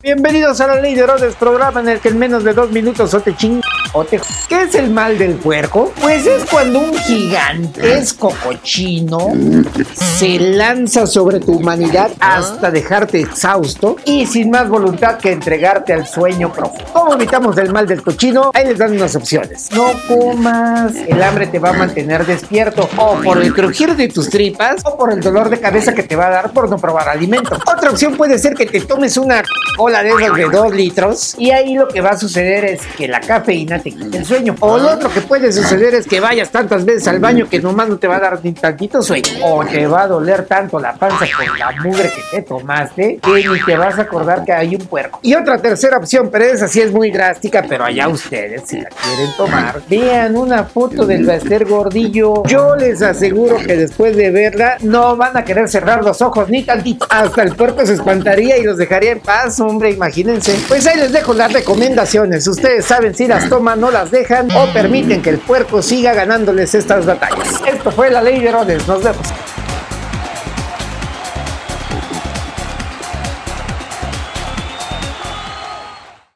Bienvenidos a la Ley de Herodes, programa en el que en menos de dos minutos o te ching ¿Qué es el mal del puerco? Pues es cuando un gigantesco cochino se lanza sobre tu humanidad hasta dejarte exhausto y sin más voluntad que entregarte al sueño profundo. ¿Cómo evitamos el mal del cochino? Ahí les dan unas opciones. No comas, el hambre te va a mantener despierto o por el crujir de tus tripas o por el dolor de cabeza que te va a dar por no probar alimento. Otra opción puede ser que te tomes una cola de esas de 2 litros y ahí lo que va a suceder es que la cafeína te quita el sueño. O lo otro que puede suceder es que vayas tantas veces al baño que nomás no te va a dar ni tantito sueño. O te va a doler tanto la panza con la mugre que te tomaste que ni te vas a acordar que hay un puerco. Y otra tercera opción, pero esa sí es muy drástica, pero allá ustedes si la quieren tomar, vean una foto del Baster Gordillo. Yo les aseguro que después de verla no van a querer cerrar los ojos ni tantito. Hasta el puerco se espantaría y los dejaría en paz, hombre, imagínense. Pues ahí les dejo las recomendaciones. Ustedes saben si las toman, no las dejan o permiten que el puerco siga ganándoles estas batallas. Esto fue la ley de Herodes. Nos vemos.